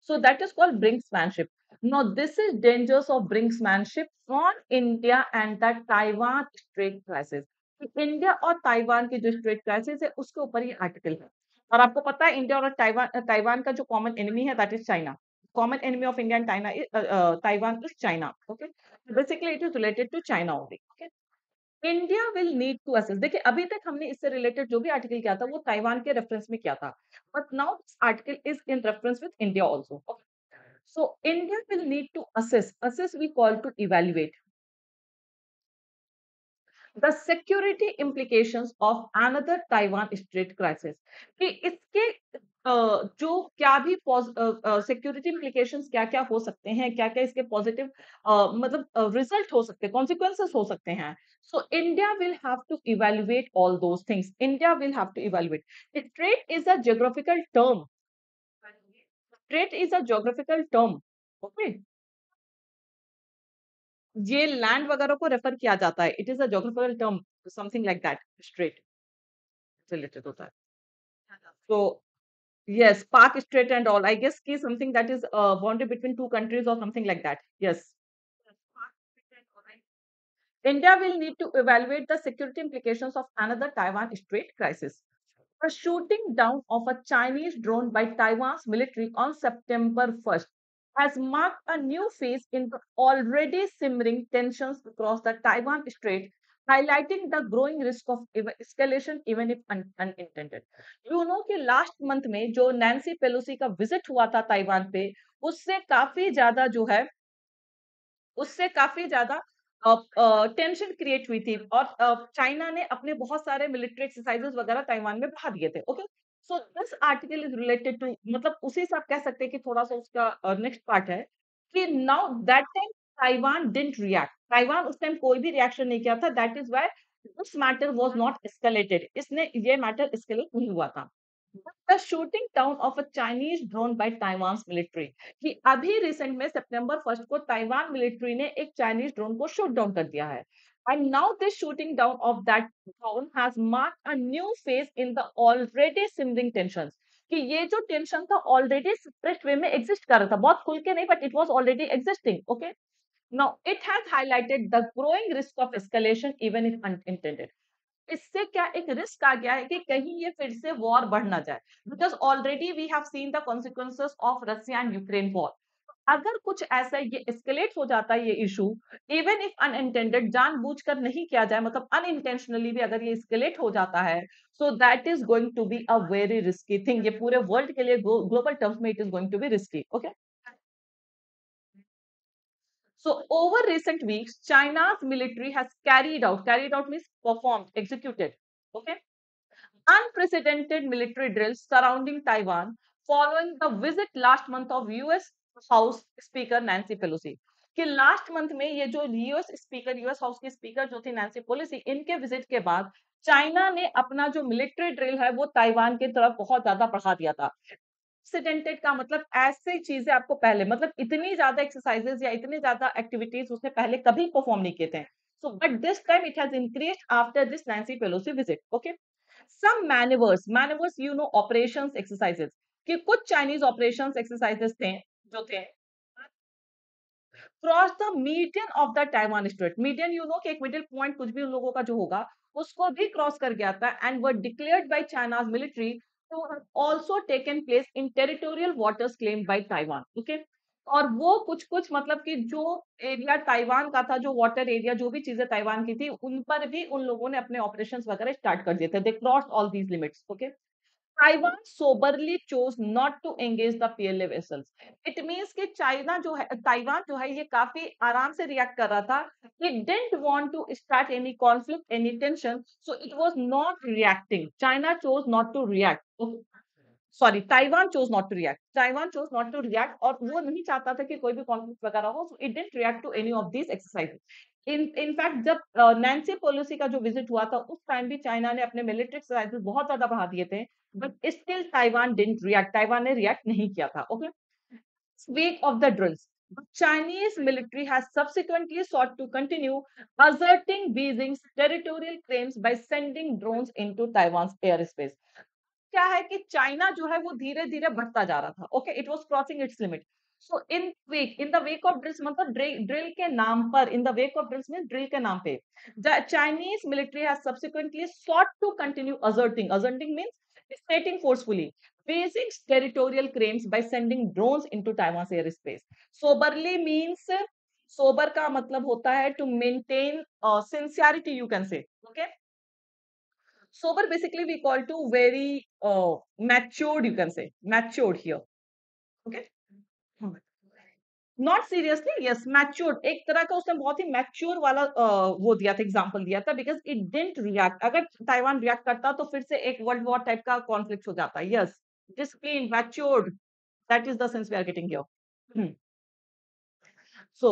So that is called brinkmanship no this is dangers of brinkmanship on India and the Taiwan Strait crisis India और ताइवान की जो स्ट्रेट क्राइसिस है उसके ऊपर ये आर्टिकल है। और आपको पता है इंडिया और ताइवान ताइवान का जो कॉमन एनिमी है that is China India and China is, uh, uh, Taiwan is China. Okay, basically it is related to China only. Okay, India will need to assess देखिए अभी तक हमने इससे रिलेटेड जो भी आर्टिकल किया था वो ताइवान के रेफरेंस में किया था। But now article is in reference with India also so India will need to assess assess we call to evaluate the security implications of another Taiwan Strait crisis कि इसके जो क्या भी सिक्योरिटी इम्प्लीकेशंस क्या क्या हो सकते हैं क्या क्या इसके पॉजिटिव मतलब रिज़ल्ट हो सकते हैं कॉन्सिक्वेंसेस हो सकते हैं। So India will have to evaluate all those things India will have to evaluate strait is a geographical term strait is a geographical term okay ये लैंड वगैरह को रेफर किया जाता है it is a geographical term something like that strait related होता है तो Park Strait and all. I guess ki something that is uh, bonded between two countries or something like that. Yes. India will need to evaluate the security implications of another Taiwan Strait crisis. The shooting down of a Chinese drone by Taiwan's military on September 1st has marked a new phase in the already simmering tensions across the Taiwan Strait highlighting the growing risk of escalation even if un unintended. You know कि last month में जो Nancy Pelosi का visit हुआ था Taiwan पे उससे काफ़ी ज़्यादा जो है उससे काफ़ी ज़्यादा टेंशन क्रिएट हुई थी और चाइना ने अपने बहुत सारे मिलिट्री एक्सरसाइजेस वगैरह ताइवान में बढ़ा दिए थे okay so this article is related to मतलब उसी से आप कह सकते हैं कि थोड़ा सा उसका नेक्स्ट पार्ट है कि now that time Taiwan didn't react Taiwan उस टाइम कोई भी रिएक्शन नहीं किया था. That is why this matter was not escalated इसने, ये मैटर एस्केलेट नहीं हुआ था. The shooting down of a Chinese drone by Taiwan military कि अभी रिसेंट में सितंबर फ़र्स्ट को ताइवान मिलिट्री ने एक चाइनीज़ ड्रोन को शूट डाउन कर दिया है. And now this shooting down of that drone has marked a new phase in the already simmering tensions. कि ये जो टेंशन था ऑलरेडी सेपरेट वे में एग्जिस्ट कर रहा था बहुत खुल के नहीं but it was already existing okay Now, it has highlighted the growing risk of escalation even if unintended. इससे क्या एक रिस्क आ गया है कि कहीं ये फिर से वॉर बढ़ ना जाए because already we have seen the consequences of Russia and Ukraine war अगर कुछ ऐसा ये एस्केलेट हो जाता है ये इशू इवन इफ़ अनइंटेंडेड जानबूझकर नहीं किया जाए मतलब अनइंटेंशनली भी अगर ये एस्केलेट हो जाता है so that is going to be a very risky thing ये पूरे वर्ल्ड के लिए ग्लोबल टर्म्स में it is going to be risky okay So over recent weeks, China's military has carried out, carried out means performed, executed, okay, unprecedented military drills surrounding Taiwan following the visit last month of US House Speaker Nancy Pelosi. कि last month में ये जो US speaker US house की speaker जो थी Nancy policy इनके visit के बाद चाइना ने अपना जो मिलिट्री ड्रिल है वो ताइवान की तरफ़ बहुत ज़्यादा बढ़ा दिया था एक्सीडेंटेड का मतलब ऐसी चीज़ें आपको पहले मतलब इतनी ज़्यादा एक्सरसाइजेस या इतनी ज़्यादा एक्टिविटीज़ उसने पहले कभी परफॉर्म नहीं किए थे so, but this time it has increased after this Nancy Pelosi visit, okay some maneuvers maneuvers you know, operations exercises, कि कुछ चाइनीज़ ऑपरेशंस एक्सरसाइजेस थे जो थे। Cross the median of the Taiwan strait median you know कि एक middle point कुछ भी उन लोगों का जो होगा, उसको भी क्रॉस कर गया था and were declared by China's military to also taken place in territorial waters claimed by Taiwan okay और वो कुछ कुछ मतलब कि जो एरिया ताइवान का था, जो वाटर एरिया जो भी चीज़ें ताइवान की थी, उन पर भी उन लोगों ने अपने ऑपरेशंस वगैरह स्टार्ट कर दिए थे। They cross all these limits okay Taiwan soberly chose not to engage the PLA vessels it means कि चाइना जो है ताइवान जो है, ये काफ़ी आराम से रिएक्ट कर रहा था। It didn't want to start any conflict any tension so it was not reacting China chose not to react sorry Taiwan chose not to react Taiwan chose not to react और वो नहीं चाहता था कि कोई भी कॉन्फ्लिक्ट वगैरह हो so it didn't react to any of this exercises in in fact जब नैन्सी पॉलिसी का जो विज़िट हुआ था, उस टाइम भी चाइना ने अपने मिलिट्री एक्सरसाइजेस बहुत ज़्यादा बढ़ा दिए थे। But still Taiwan didn't react Taiwan ने रिएक्ट नहीं किया था okay wake of the drills Chinese military has subsequently sought to continue asserting Beijing territorial claims by sending drones into Taiwan air space क्या है कि चाइना जो है वो धीरे धीरे बढ़ता जा रहा था okay it was crossing its limit so in wake in the wake of drills मतलब ड्रिल के नाम पर in the wake of drills mean drill के नाम पे Chinese military has subsequently sought to continue asserting asserting means stating forcefully basic territorial claims by sending drones into Taiwan's airspace. Soberly means sober का मतलब होता है to maintain uh, sincerity you can say okay sober basically we call to very uh, matured you can say matured here okay not seriously yes matured एक तरह का उसने बहुत ही mature वाला uh, वो दिया था एग्जांपल दिया था बिकॉज़ इट डिडंट रिएक्ट अगर ताइवान रिएक्ट करता तो फिर से एक वर्ल्ड वॉर टाइप का कॉन्फ्लिक्ट हो जाता yes discipline matured that is the sense we are getting here so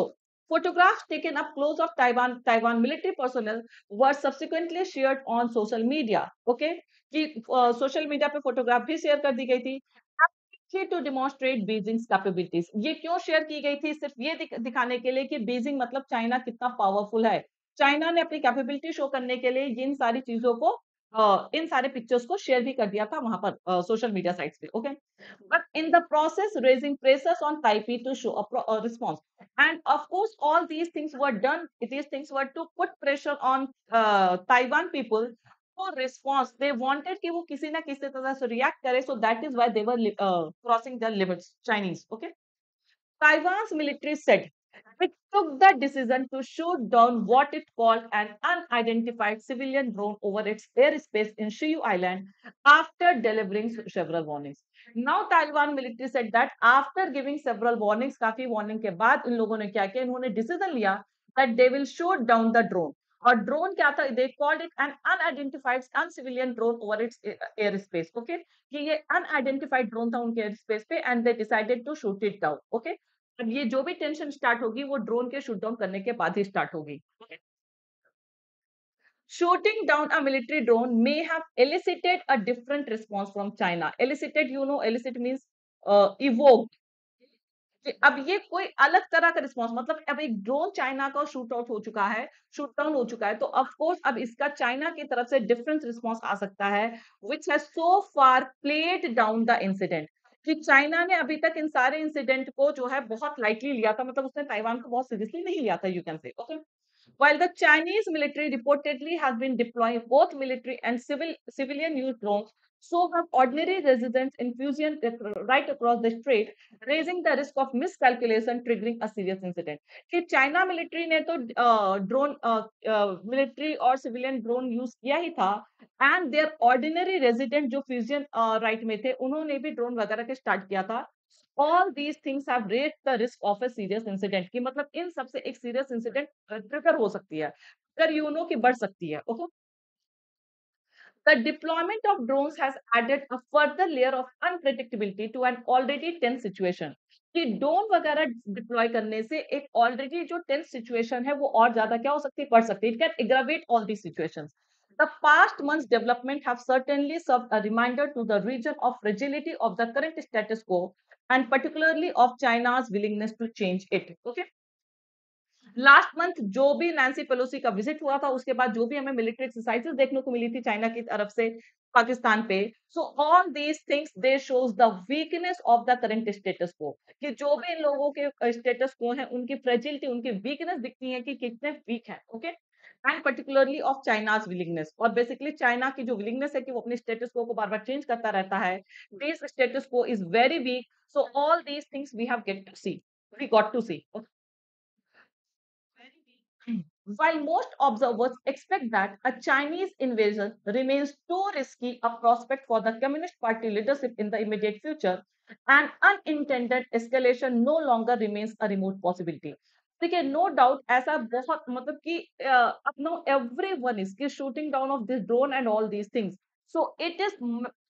photographs taken up close of taiwan taiwan military personnel were subsequently shared on social media okay? Social uh, media पे photograph भी share कर दी गई थी to demonstrate Beijing capabilities ये क्यों share की गई थी? सिर्फ़ ये दिख, दिखाने के लिए कि बीजिंग मतलब चाइना कितना पावरफुल है। चाइना ने अपनी कैपेबिलिटी शो करने के लिए इन सारी चीज़ों को इन सारे पिक्चर्स को शेयर भी कर दिया था वहाँ पर सोशल मीडिया साइट्स पे okay but in the process raising pressures on Taipei to show a response and of course all these things were done these things were to put pressure on Taiwan people response they wanted कि वो किसी ना किसी तरह से react करे is why they were uh, crossing their limits Chinese okay Taiwan's military said it took the decision to shoot down what it called an unidentified civilian drone over its airspace in Shiyu Island after delivering several warnings. Now Taiwan military said that after giving several warnings, काफ़ी warning के बाद इन लोगों ने क्या किया इन्होंने decision लिया that they will shoot down the drone. और ड्रोन क्या था they called it an unidentified uncivilian drone over its air space okay कि ये अनआइडेंटिफाइड ड्रोन था उनके एयर स्पेस पे and they decided to shoot it down okay अब ये जो भी टेंशन स्टार्ट होगी वो ड्रोन के शूट डाउन करने के बाद ही स्टार्ट होगी Shooting down a military drone may have elicited a different response from China. Elicited, you know, elicit means uh, evoked. अब ये कोई अलग तरह का रिस्पॉन्स मतलब अब एक ड्रोन चाइना का शूट आउट हो चुका है शूट डाउन हो चुका है तो ऑफ़ कोर्स अब इसका चाइना की तरफ़ से डिफरेंट रिस्पॉन्स आ सकता है which has so far played down the incident कि चाइना ने अभी तक इन सारे इंसिडेंट को जो है बहुत लाइटली लिया था मतलब उसने ताइवान को बहुत सीरियसली नहीं लिया था you can say okay While the Chinese military reportedly has been deploying both military and civil civilian use drones, so have ordinary residents in right across the strait, raising the risk of miscalculation triggering a serious incident. कि China military ने तो drone military और civilian drone use किया ही था and there ordinary resident जो Fujian right में थे उन्होंने भी ड्रोन वगैरह के स्टार्ट किया था। All these things have raised the risk of a serious incident की मतलब इन सबसे एक सीरियस इंसिडेंट ट्रिगर हो सकती है। अगर यू नो की बढ़ सकती है okay The deployment of drones has added a further layer of unpredictability to an already tense situation. कि ड्रोन वगैरह डिप्लॉय करने से एक ऑलरेडी जो टेंस सिचुएशन है वो और ज्यादा क्या हो सकती है बढ़ सकती है it can aggravate all the situations The past month's development have certainly served a reminder to the region of fragility of the current status quo and particularly of China's willingness to change it. Okay. Last month जो भी Nancy Pelosi का visit हुआ था, उसके बाद जो भी हमें मिलिट्री एक्सरसाइजेस देखने को मिली थी चाइना की तरफ़ से पाकिस्तान पे so all these things they shows the weakness of the current status quo कि जो भी इन लोगों के स्टेटस को है, उनकी फ्रेजिलिटी उनकी वीकनेस दिखती है कि कितने वीक है okay and particularly of China's willingness और बेसिकली चाइना की जो विलिंगनेस है कि वो अपने स्टेटस को बार बार चेंज करता रहता है this status quo is very weak so all these things we have get to see we got to see While most observers expect that a Chinese invasion remains too risky a prospect for the Communist Party leadership in the immediate future, an unintended escalation no longer remains a remote possibility. देखिए no doubt ऐसा बहुत मतलब कि अब know every one is की shooting down of this drone and all these things so it is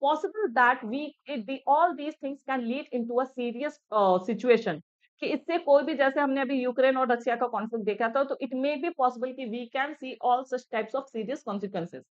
possible that we it, the, all these things can lead into a serious uh, situation कि इससे कोई भी, जैसे हमने अभी Ukraine और Russia का कॉन्फ्लिक्ट देखा था तो इट मे बी पॉसिबल कि we can see all such types of serious consequences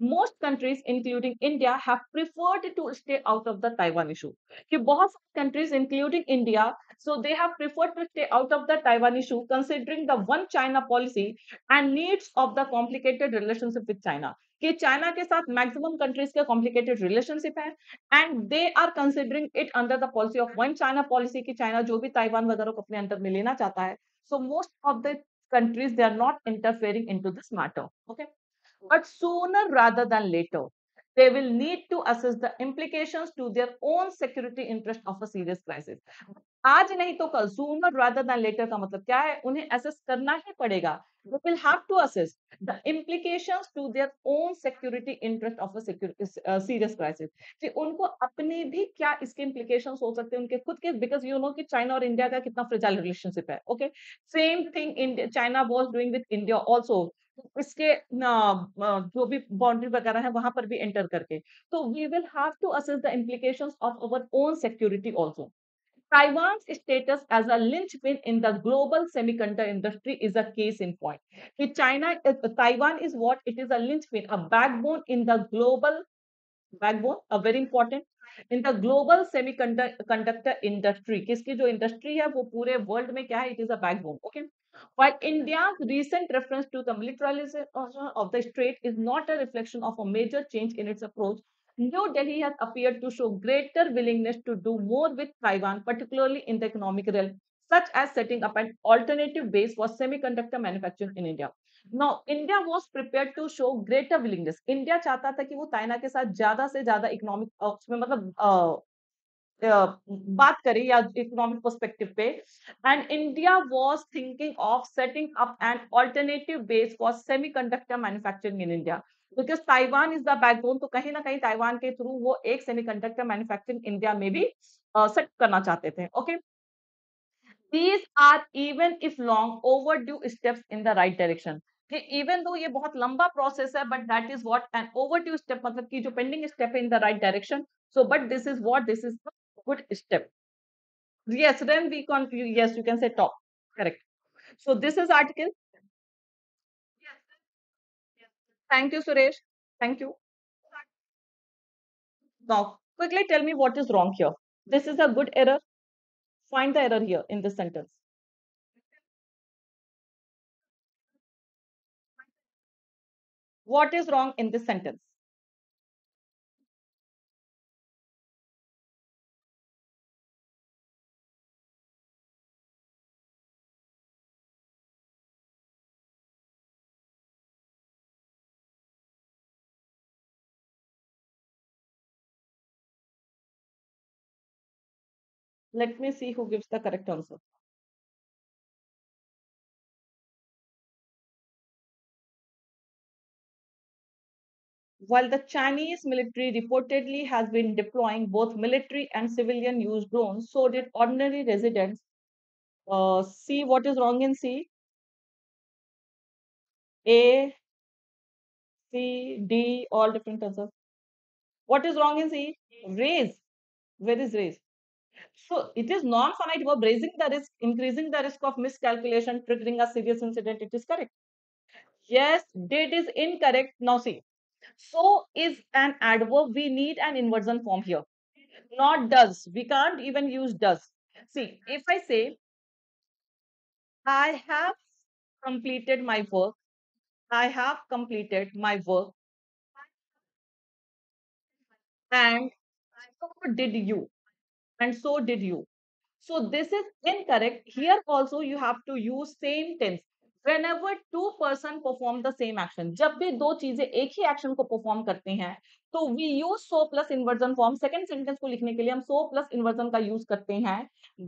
most countries including India have preferred to stay out of the Taiwan issue कि बहुत सारी countries including India so they have preferred to stay out of the Taiwan issue considering the one China policy and needs of the complicated relationship with China कि China के साथ maximum countries के complicated relationship है and they are considering it under the policy of one China policy की China जो भी Taiwan वगैरह को अपने अंडर में लेना चाहता है। So most of the countries they are not interfering into this matter okay but sooner rather than later they will need to assess the implications to their own security interest of a serious crisis. आज नहीं तो कल sooner rather than later का मतलब क्या है? उन्हें assess करना ही पड़ेगा। They will have to assess the implications to their own security interest of serious crisis कि उनको अपने भी क्या इसके इम्प्लीकेशंस हो सकते हैं उनके खुद के? बिकॉज़ यू नो कि चाइना और इंडिया का कितना फ्रिजाइल रिलेशनशिप है okay same thing China was doing with India also इसके जो भी बाउंड्री वगैरह है, वहाँ पर भी एंटर करके। तो we will have to assess the implications of our own security also Taiwan's status as a linchpin in the global semiconductor industry is a case in point. China, Taiwan is what? It is a linchpin, a backbone in the global backbone, a very important in the global semiconductor industry. किसकी जो industry है वो पूरे world में क्या है? It is a backbone. Okay. While India's recent reference to the militarization of the strait is not a reflection of a major change in its approach, New Delhi has appeared to show greater willingness to do more with Taiwan, particularly in the economic realm, such as setting up an alternative base for semiconductor manufacturing in India. Now, India was prepared to show greater willingness. India चाहता था कि वो China के साथ ज्यादा से ज्यादा economic उसमें मतलब बात करें या इकोनॉमिक पर्सपेक्टिव पे and India was thinking of setting up an alternative base for semiconductor manufacturing in India because Taiwan is the backbone तो कहीं ना कहीं ताइवान के थ्रू वो एक सेमीकंडक्टर मैन्युफैक्चरिंग इंडिया में भी सेट करना चाहते थे okay these are even if long overdue steps in the right direction even though ये बहुत लंबा प्रोसेस है but that is what an overdue step मतलब की जो पेंडिंग स्टेप है in the right direction so but this is what this is good step. Yes, then we can, yes, you can say top. Correct. So this is article. Thank you, Suresh. Thank you. Now, quickly tell me what is wrong here. This is a good error. Find the error here in this sentence. What is wrong in this sentence? Let me see who gives the correct answer. While the Chinese military reportedly has been deploying both military and civilian use drones, so did ordinary residents. Uh, see what is wrong in C. A, C, D, all different answers. What is wrong in C? Raise. Where is raise? So it is non-finite verb raising the risk, increasing the risk of miscalculation, triggering a serious incident. It is correct. Yes, did is incorrect. Now see, So is an adverb. We need an inversion form here. Not does. We can't even use does. See, if I say, I have completed my work, I have completed my work, and so did you, and so did you. So this is incorrect. Here also you have to use same tense. Whenever two person perform the same action, जब भी दो चीज़ें एक ही action को perform करते हैं तो we use so plus inversion form second sentence को लिखने के लिए हम so plus inversion का यूज़ करते हैं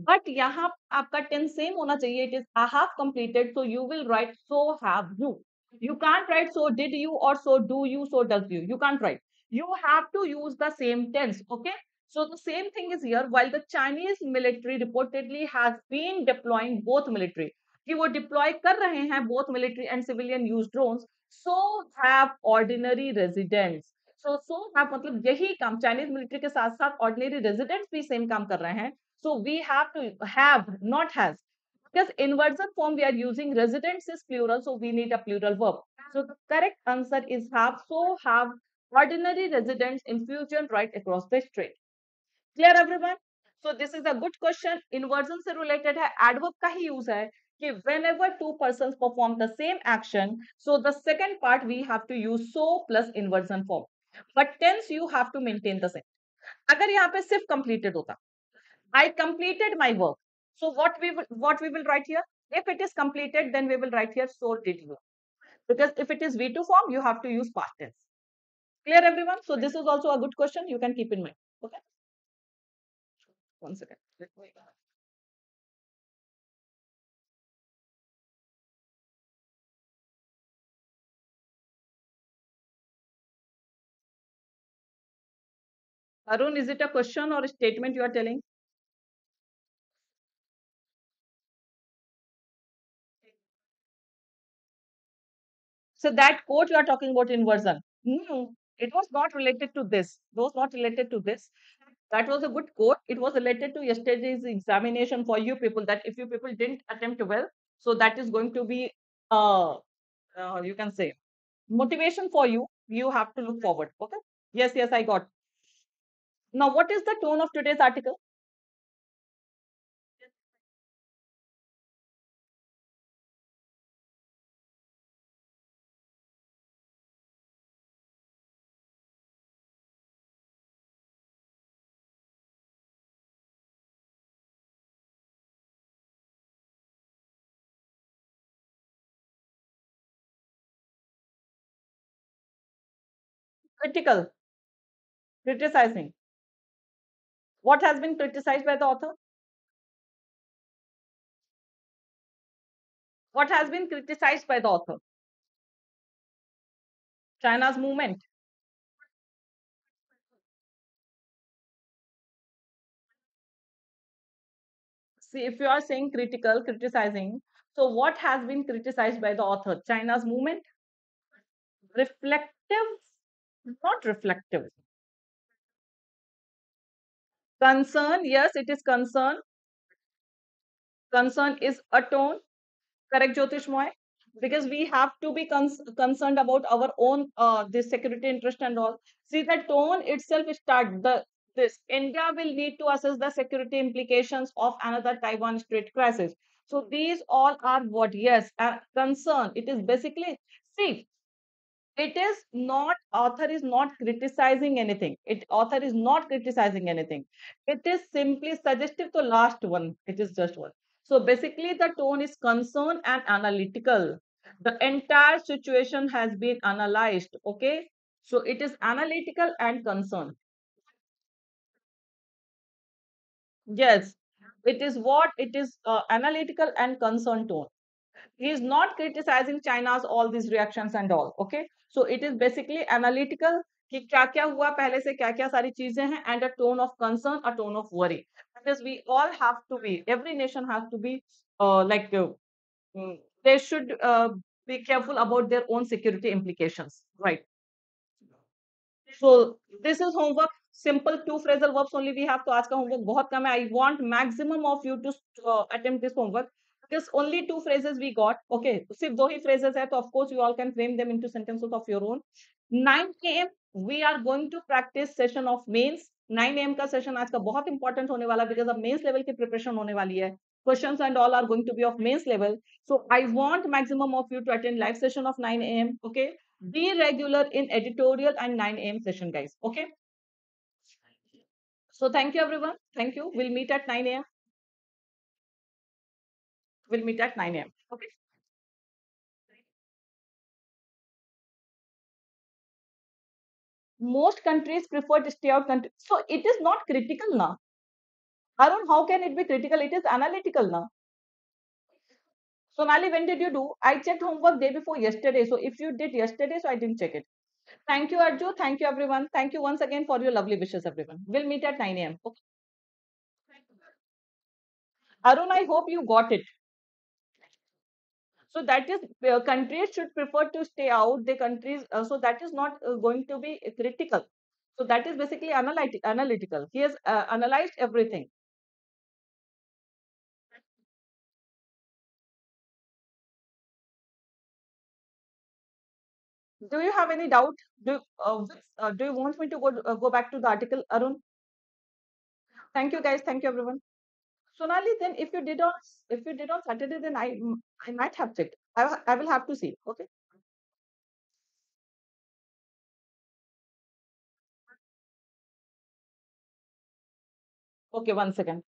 बट यहाँ आपका टेंस सेम होना चाहिए it is I have completed so you will write so have you you can't write so did you or so do you so does you you can't write you have to use the same tense okay so the same thing is here while the chinese military reportedly has been deploying both military कि वो deploy कर रहे हैं both military and civilian use drones so have ordinary residents so so have मतलब यही काम Chinese military के साथ साथ ऑर्डिनरी रेजिडेंट्स भी सेम काम कर रहे हैं so we have to have not has because inversion form we are using residents is plural so we need a plural verb so the correct answer is have so have ordinary residents in fusion right across the street Clear everyone so this is a good question inversion से related है adverb का ही use है कि whenever two persons perform the same action so the second part we have to use so plus inversion form but tense you have to maintain the same अगर यहाँ पे सिर्फ़ completed होता I completed my work so what we will what we will write here? If it is completed, then we will write here so did you. Because if it is V2 form, you have to use past tense. Clear everyone? So this is also a good question. You can keep in mind. Okay. One second. Arun, is it a question or a statement you are telling? So that quote you are talking about inversion. No, hmm. it was not related to this. It was not related to this. That was a good quote. It was related to yesterday's examination for you people that if you people didn't attempt well, so that is going to be uh, uh you can say motivation for you. You have to look forward. Okay. Yes, yes, I got. Now, what is the tone of today's article? Critical, criticizing. What has been criticized by the author? What has been criticized by the author? China's movement. See, if you are saying critical, criticizing, so what has been criticized by the author? China's movement? Reflective? Not reflective. Concern, yes, it is concern. Concern is a tone. Correct, Jyotish Moy? Because we have to be cons concerned about our own uh, this security interest and all. See, the tone itself start the this. India will need to assess the security implications of another Taiwan Strait crisis. So these all are what? Yes, a concern. It is basically see it is not author is not criticizing anything. It author is not criticizing anything. It is simply suggestive to last one. It is just one. So basically the tone is concerned and analytical. The entire situation has been analyzed okay? So it is analytical and concerned yes. It is what? It is uh, analytical and concerned tone he is not criticizing china's all these reactions and all okay so it is basically analytical कि क्या क्या हुआ पहले से क्या क्या सारी चीजें हैं and a tone of concern a tone of worry because we all have to be every nation has to be uh, like uh, mm, they should uh, be careful about their own security implications right so this is homework simple two phrasal verbs only we have तो आज का homework बहुत कम है I want maximum of you to uh, attempt this homework this only two phrases we got. Okay sirf do hi phrases hai so of course you all can frame them into sentences of your own. 9 am we are going to practice session of mains. 9 am ka session aaj ka bahut important hone wala because of mains level ki preparation hone wali hai questions and all are going to be of mains level. So i want maximum of you to attend live session of 9 am okay? Be regular in editorial and 9 am session guys okay? So thank you everyone. Thank you. We'll meet at 9 am we'll meet at 9 am okay most countries prefer to stay out country. So it is not critical now. Arun, how can it be critical? It is analytical now. So Nali, when did you do? I checked homework day before yesterday. So if you did yesterday, so I didn't check it. Thank you, Arju. Thank you, everyone. Thank you once again for your lovely wishes, everyone. We'll meet at 9 a.m. Okay. Arun, I hope you got it. So that is uh, countries should prefer to stay out. The countries uh, so that is not uh, going to be critical. So that is basically analytic, analytical. He has uh, analyzed everything. Do you have any doubt? Do uh, uh, do you want me to go go back to the article, Arun? Thank you, guys. Thank you, everyone. Sonali, then if you did on if you did on Saturday, then I I might have checked. I I will have to see. Okay. Okay, one second.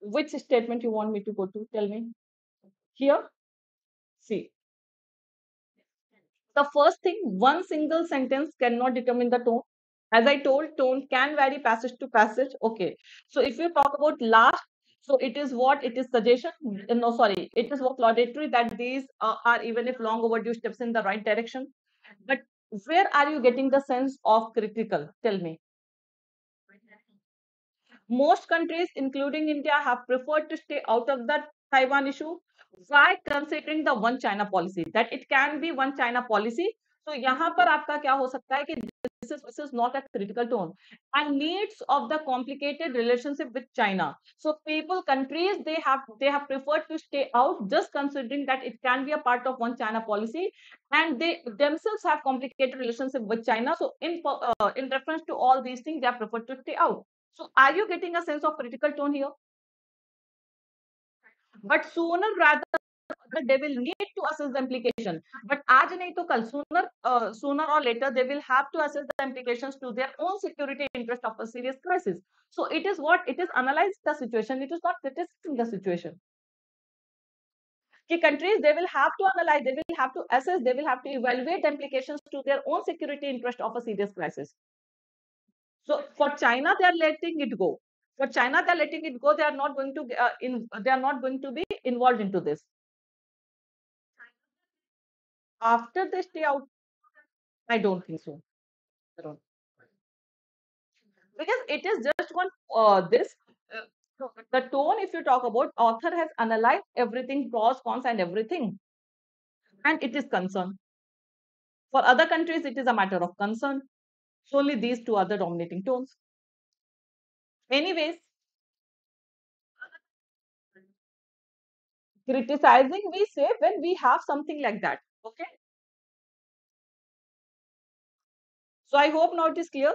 Which statement you want me to go to? Tell me. Here. See. The first thing, one single sentence cannot determine the tone. As I told, tone can vary passage to passage. Okay. So if you talk about last, so it is what? It is suggestion. uh, No, sorry. It is what laudatory that these uh, are even if long overdue steps in the right direction. But where are you getting the sense of critical? Tell me. Most countries, including India, have preferred to stay out of the Taiwan issue. Why considering the one China policy? That it can be one China policy. So यहाँ पर आपका क्या हो सकता है कि this is this is not a critical tone and needs of the complicated relationship with China. So people, countries, they have they have preferred to stay out just considering that it can be a part of one China policy, and they themselves have complicated relationship with China. So in uh, in reference to all these things, they have preferred to stay out. So are you getting a sense of critical tone here? But sooner rather but they will need to assess the implication. But aaj nahi to kal sooner uh, sooner or later they will have to assess the implications to their own security interest of a serious crisis. So it is what it is analyze the situation it is not criticizing the situation. कि countries they will have to analyze they will have to assess they will have to evaluate the implications to their own security interest of a serious crisis. So for china they are letting it go. For china they are letting it go they are not going to uh, in they are not going to be involved into this. After they stay out, I don't think so. Don't. Because it is just one. Uh, this uh, the tone. If you talk about author has analyzed everything, pros, cons, and everything, and it is concern. For other countries, it is a matter of concern. Only these two are the dominating tones. Anyways, criticizing we say when we have something like that. Okay. So I hope now it is clear.